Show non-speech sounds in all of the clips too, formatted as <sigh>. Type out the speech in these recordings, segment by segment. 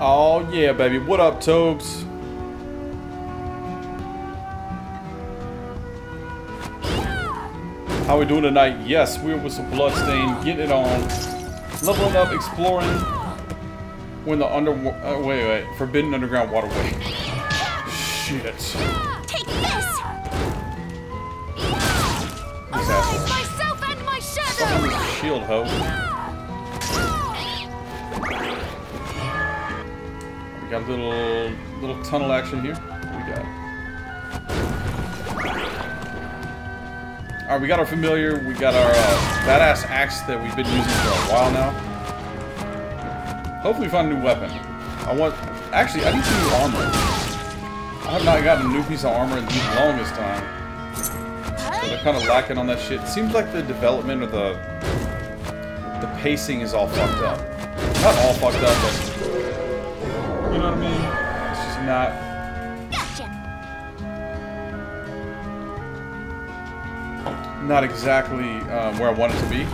Oh yeah, baby. What up, Tobes? How we doing tonight? Yes, we're with some Bloodstain, getting it on. Leveling up, exploring. We're in the under... Uh, wait, wait. Forbidden Underground Waterway. Shit. Take this! Assholes. myself and my Fuck on shield, ho. Got a little little tunnel action here. What we got? Alright, we got our familiar, we got our uh, badass axe that we've been using for a while now. Hopefully find a new weapon. I want... Actually, I need some new armor. I have not gotten a new piece of armor in the longest time. So they're kind of lacking on that shit. Seems like the development or the the pacing is all fucked up. Not all fucked up, but what I mean. It's just not. Gotcha! not exactly um, where I want it to be.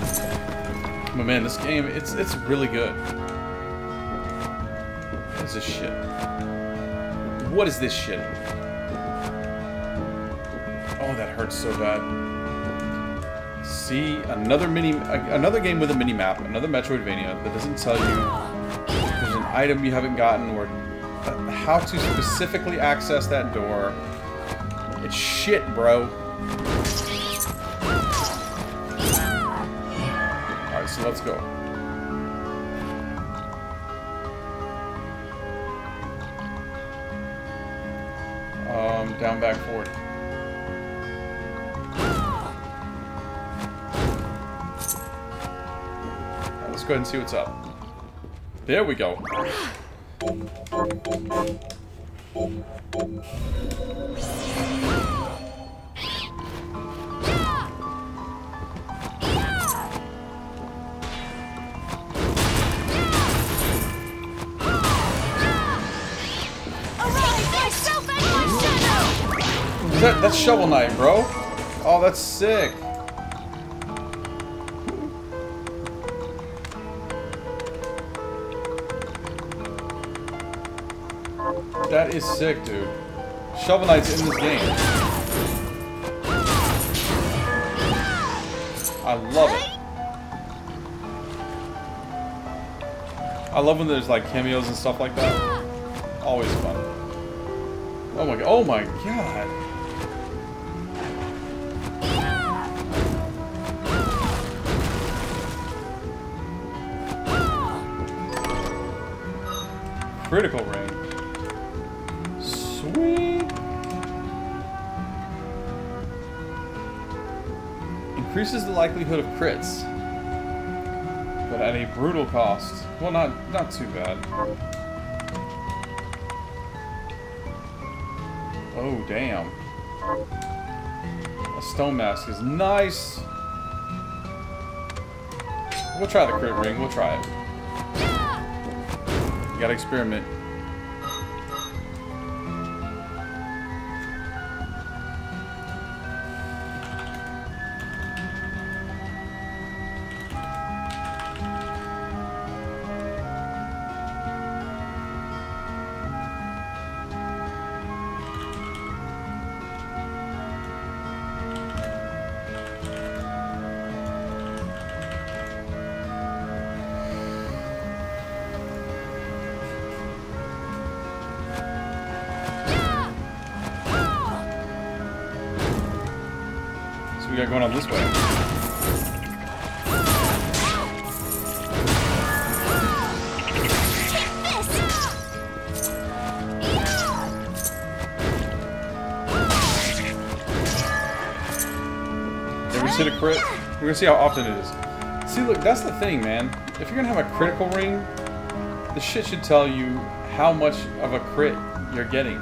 But man, this game, it's it's really good. What is this shit? What is this shit? Oh, that hurts so bad. See, another mini, another game with a mini map, another Metroidvania that doesn't tell you item you haven't gotten or how to specifically access that door. It's shit, bro. Alright, so let's go. Um, down, back, forward. Alright, let's go ahead and see what's up. There we go. Take myself and my shadow! That, that's Shovel Knight, bro. Oh, that's sick. That is sick, dude. Shovel Knight's in this game. I love it. I love when there's like cameos and stuff like that. Always fun. Oh my god. Oh my god. Critical Increases the likelihood of crits. But at a brutal cost. Well, not not too bad. Oh, damn. A stone mask is nice. We'll try the crit ring. We'll try it. You gotta experiment. Ever hit a crit? We're gonna see how often it is. See, look, that's the thing, man. If you're gonna have a critical ring, the shit should tell you how much of a crit you're getting.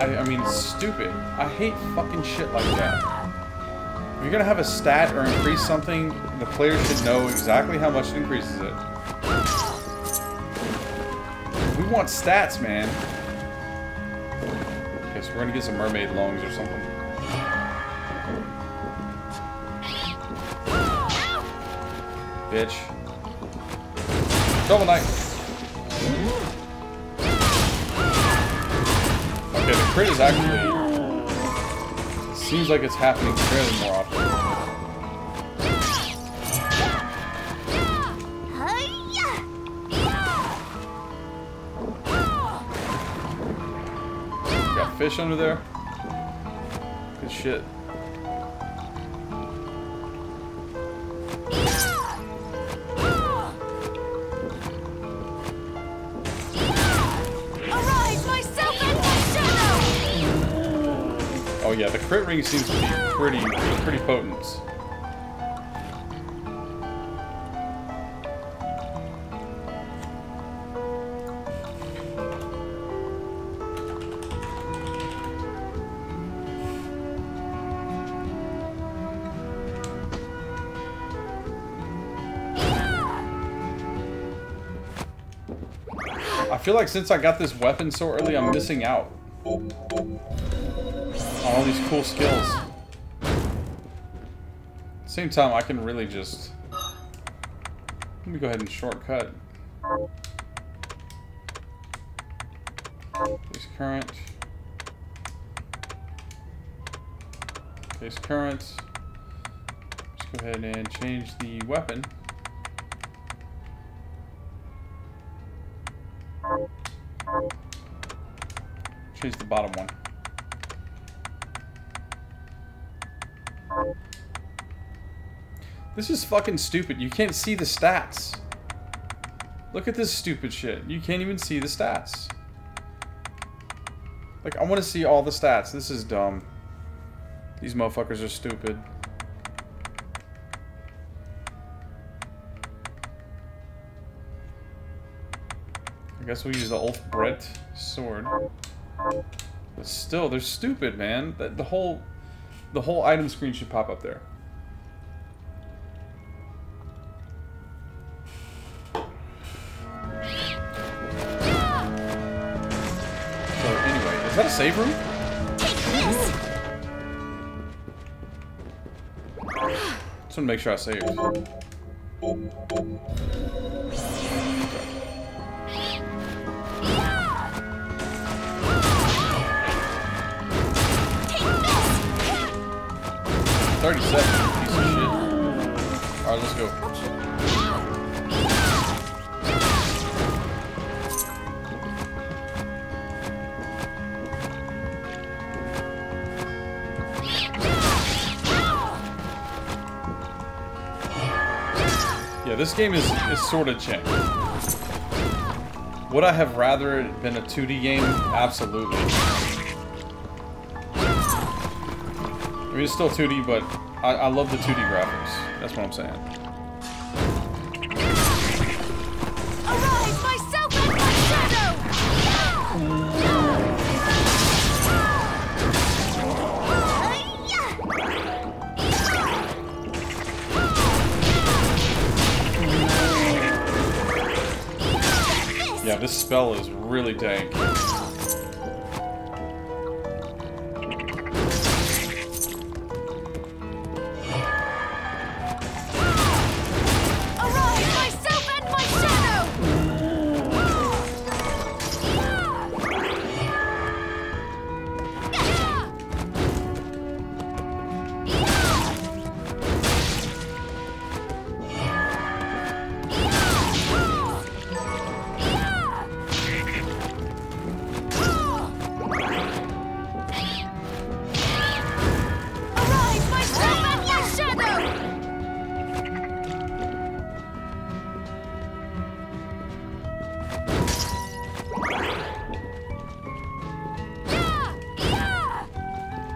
I, I mean, stupid. I hate fucking shit like that. If you're gonna have a stat or increase something, the player should know exactly how much it increases it. We want stats, man. Okay, so we're gonna get some mermaid lungs or something. bitch. Double Knight. Okay, the crit is actually... Seems like it's happening fairly more often. fish under there? Good shit. Yeah, the crit ring seems to be pretty, pretty potent. I feel like since I got this weapon so early, I'm missing out all these cool skills. Same time, I can really just... Let me go ahead and shortcut. Case current. Case current. Let's go ahead and change the weapon. Change the bottom one. This is fucking stupid. You can't see the stats. Look at this stupid shit. You can't even see the stats. Like, I want to see all the stats. This is dumb. These motherfuckers are stupid. I guess we'll use the Ulfberht sword. But still, they're stupid, man. The, the whole, the whole item screen should pop up there. Save room? Just want to make sure I save. 30 seconds, piece of shit. Alright, let's go. This game is, is sort of changed. Would I have rather it been a 2D game? Absolutely. I mean, it's still 2D, but I, I love the 2D graphics. That's what I'm saying. Yeah, this spell is really dank.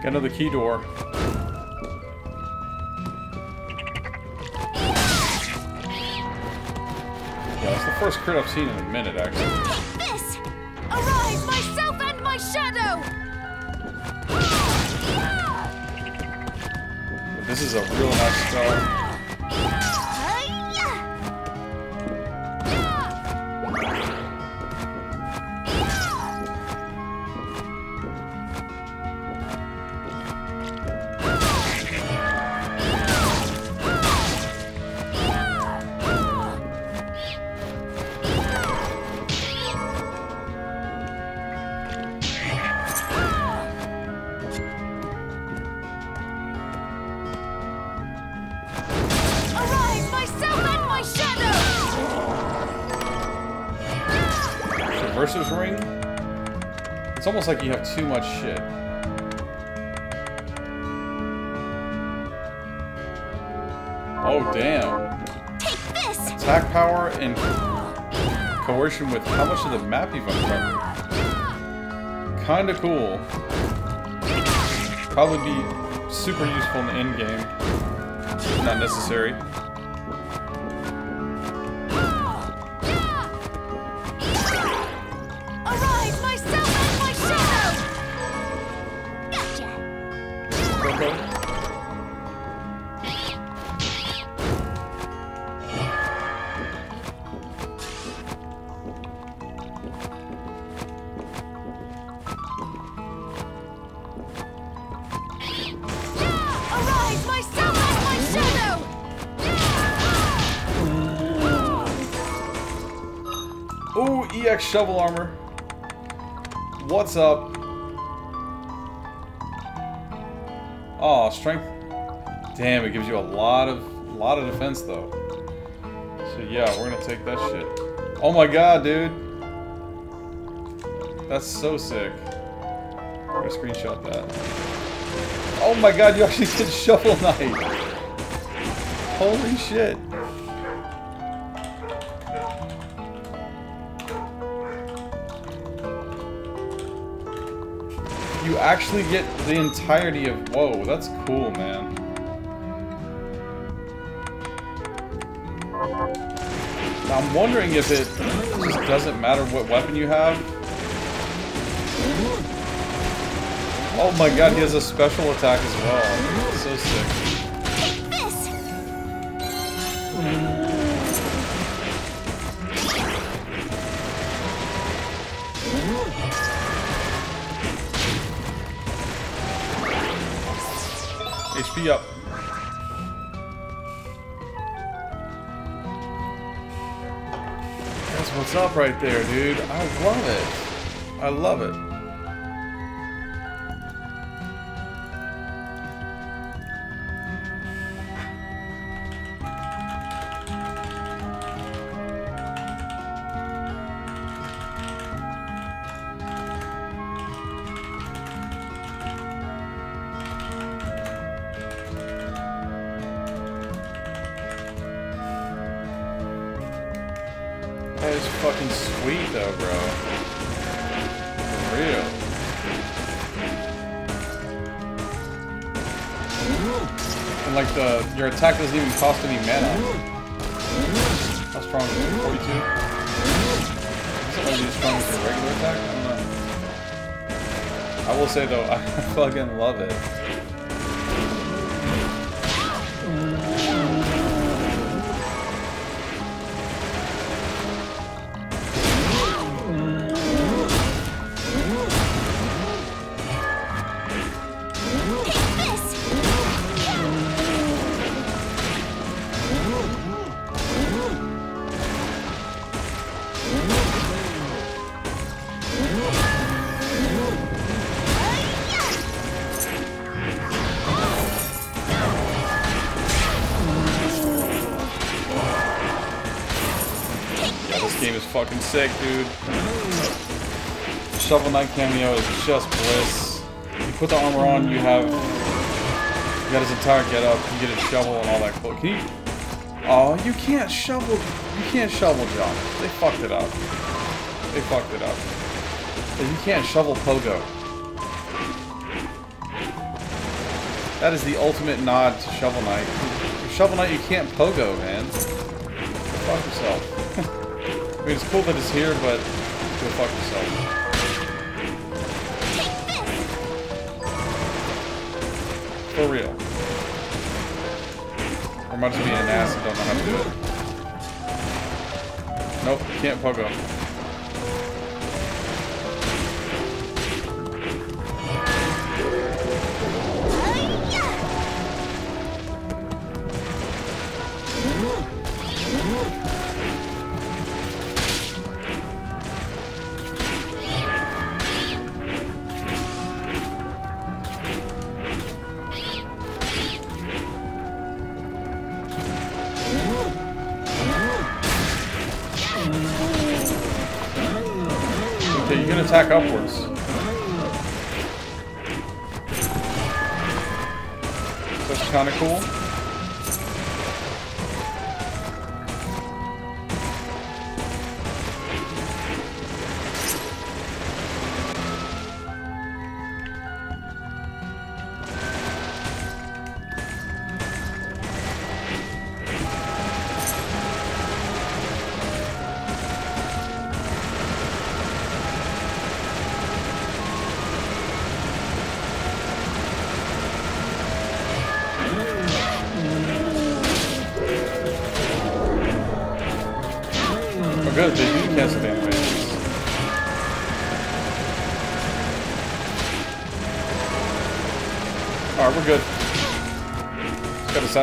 Got another key door. Yeah, it's the first crit I've seen in a minute, actually. This! Arise, myself and my shadow! But this is a real nice spell. My shadow! Ring? It's almost like you have too much shit. Oh, damn. Take this! Attack power and coercion with how much of the map you've uncovered. Kinda cool. Probably be super useful in the end game. Not necessary. Shovel armor. What's up? Oh, strength. Damn, it gives you a lot of a lot of defense though. So yeah, we're gonna take that shit. Oh my god, dude. That's so sick. I'm gonna screenshot that. Oh my god, you actually <laughs> did shovel knight. Holy shit. Actually get the entirety of... Whoa, that's cool, man. I'm wondering if it just doesn't matter what weapon you have. Oh my god, he has a special attack as well. So sick. HP up. That's what's up right there, dude. I love it. I love it. Is fucking sweet though, bro. For real. And like the your attack doesn't even cost any mana. How strong is it? 42? Is it strong as your regular attack? I don't know. I will say though, <laughs> I fucking love it. Sick, dude. Shovel Knight cameo is just bliss. You put the armor on, you have you got his entire get up, you get his shovel and all that cool. Can you Oh, you can't shovel you can't shovel jump. They fucked it up. They fucked it up. You can't shovel pogo. That is the ultimate nod to Shovel Knight. Shovel Knight, you can't pogo, man. Fuck yourself. <laughs> Mean, it's cool that it's here, but go fuck yourself. For real. Or am I just being an ass and don't know how to do it? Nope, can't pogo. can That's kind of cool.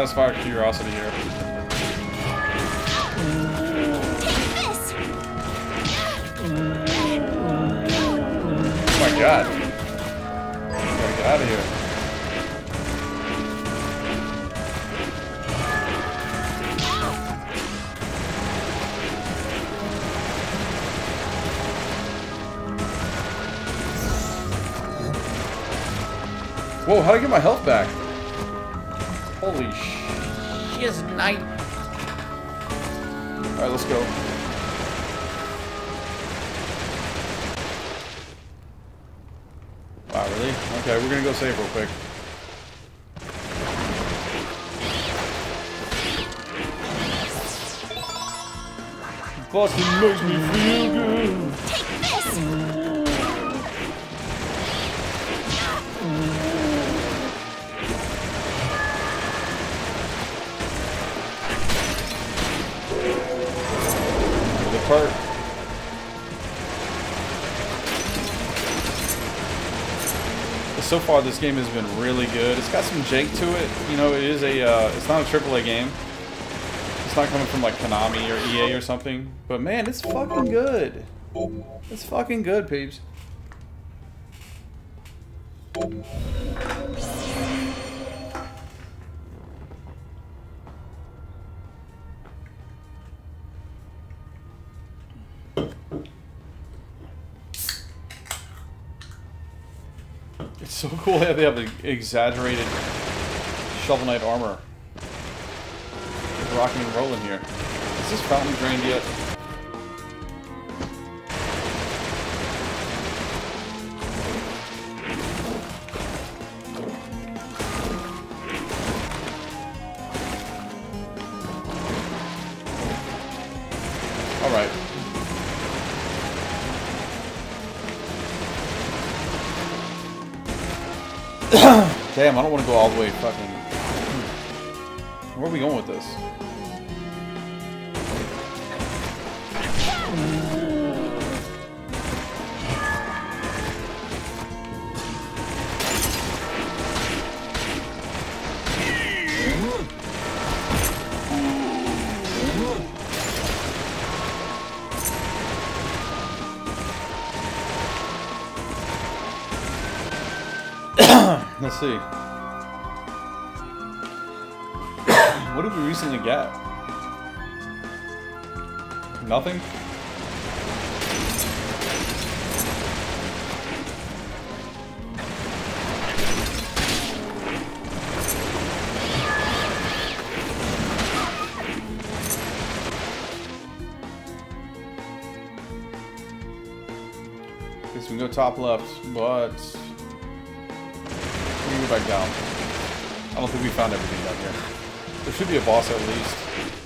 Satisfy our curiosity here. Oh my god. Gotta get out of here. Whoa, how'd I get my health back? Holy sh... Yes, night. Alright, let's go. Wow, really? Okay, we're gonna go save real quick. Boston makes me feel good. So far, this game has been really good. It's got some jank to it. You know, it is a. Uh, it's not a AAA game. It's not coming from like Konami or EA or something. But man, it's fucking good. It's fucking good, peeps. <laughs> cool how they have exaggerated Shovel Knight armor. Rocking and rolling here. Is this fountain drained yet? Damn, I don't want to go all the way fucking... Hmm, where are we going with this? <coughs> Let's see. What did we recently get? Nothing? Guess we can go top left, but we can go back down. I don't think we found everything down here. There should be a boss at least.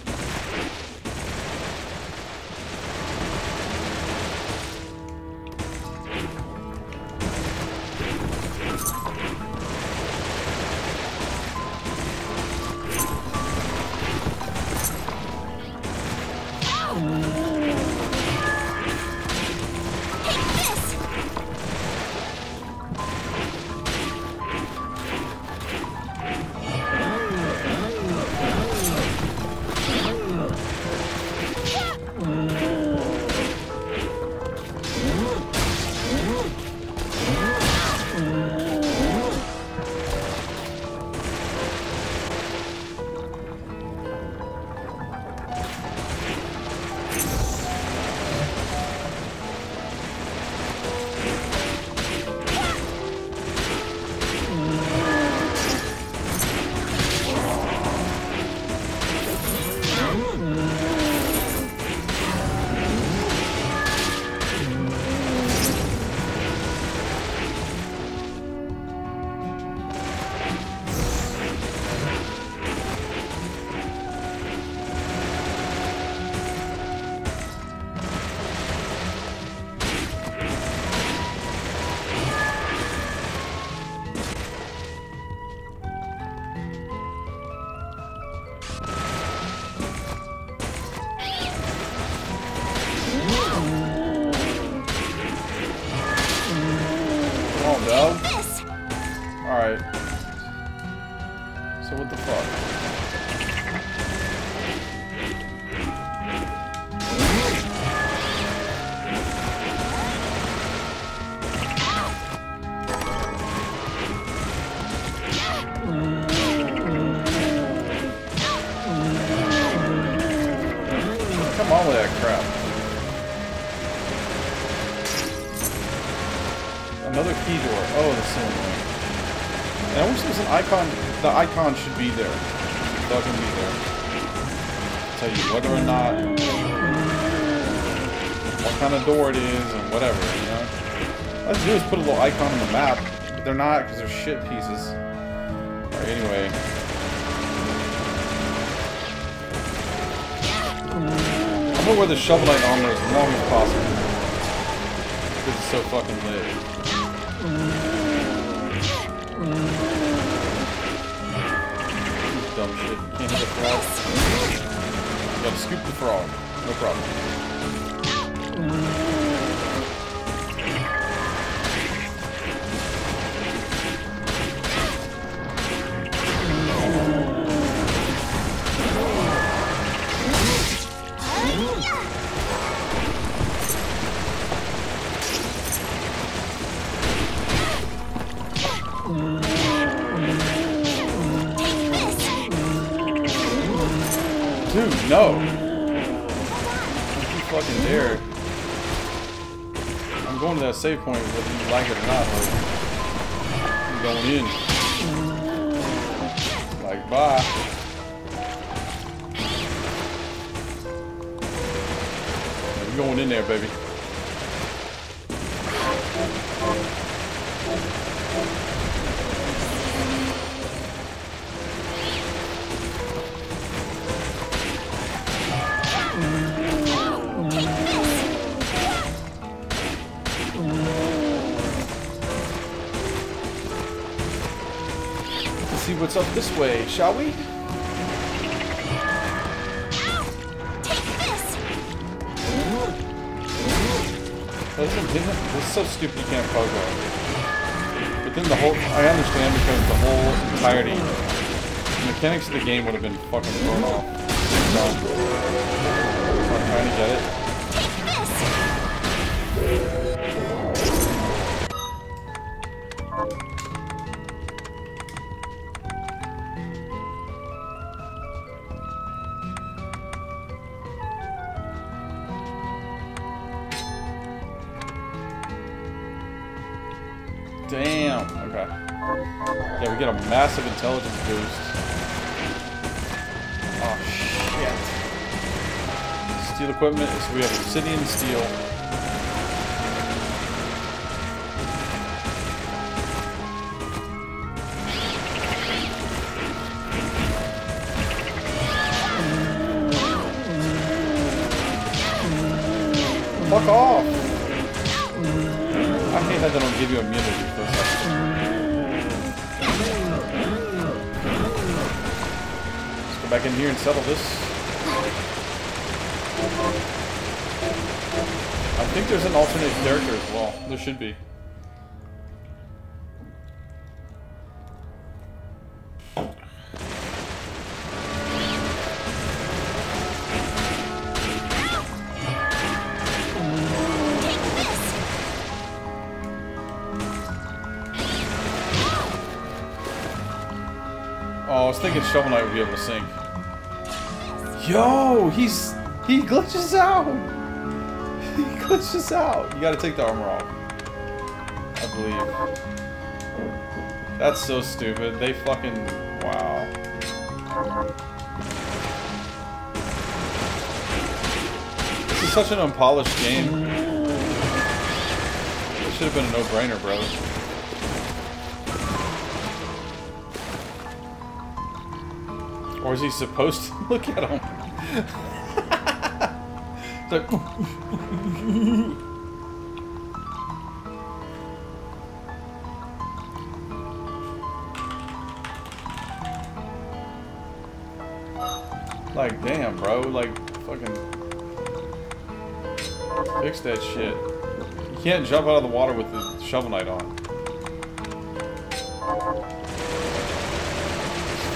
The icon should be there. That can be there. Tell you whether or not, what kind of door it is, and whatever, you know? I do is put a little icon on the map, but they're not because they're shit pieces. Alright, anyway. I'm gonna wear the Shovel Knight armor as long as possible. Because it's so fucking lit. Dumb shit. Can't hit a frog. You gotta scoop the frog. No problem. Dude, no! Don't you fucking dare. I'm going to that save point whether you like it or not, I'm going in. Like, bye. We're going in there, baby. What's up this way, shall we? Isn't, it's so stupid you can't pogo. But then the whole, I understand because the whole entirety, the mechanics of the game would have been fucking thrown off. So, I'm trying to get it. Damn. Okay. Yeah, we get a massive intelligence boost. Oh shit. Steel equipment. So we have obsidian steel. Fuck off! I hate that they don't give you immunity back in here and settle this. I think there's an alternate character as well. There should be. Oh, I was thinking Shovel Knight would be able to sink. Yo, he's he glitches out. <laughs> He glitches out. You gotta take the armor off. I believe. That's so stupid. They fucking wow. This is such an unpolished game. It should have been a no-brainer, bro. Or is he supposed to <laughs> look at him? Like, <laughs> like, damn, bro. Like, fucking fix that shit. You can't jump out of the water with the shovel knight on.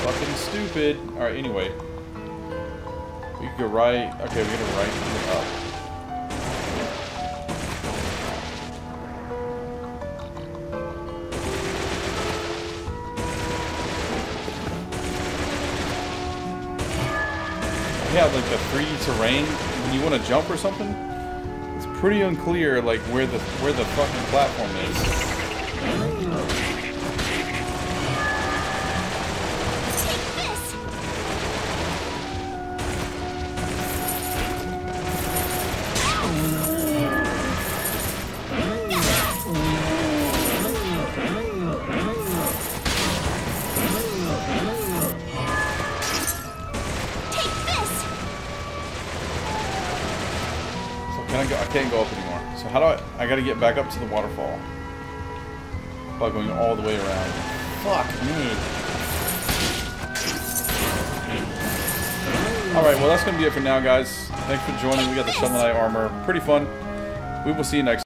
Fucking stupid. Alright, anyway. We go right. Okay, we're gonna right and up. Yeah, like the free terrain when you want to jump or something, it's pretty unclear like where the where the fucking platform is. How do I? I got to get back up to the waterfall by going all the way around. Fuck me. Alright, well that's to be it for now, guys. Thanks for joining. We got the Shovel Knight armor. Pretty fun. We will see you next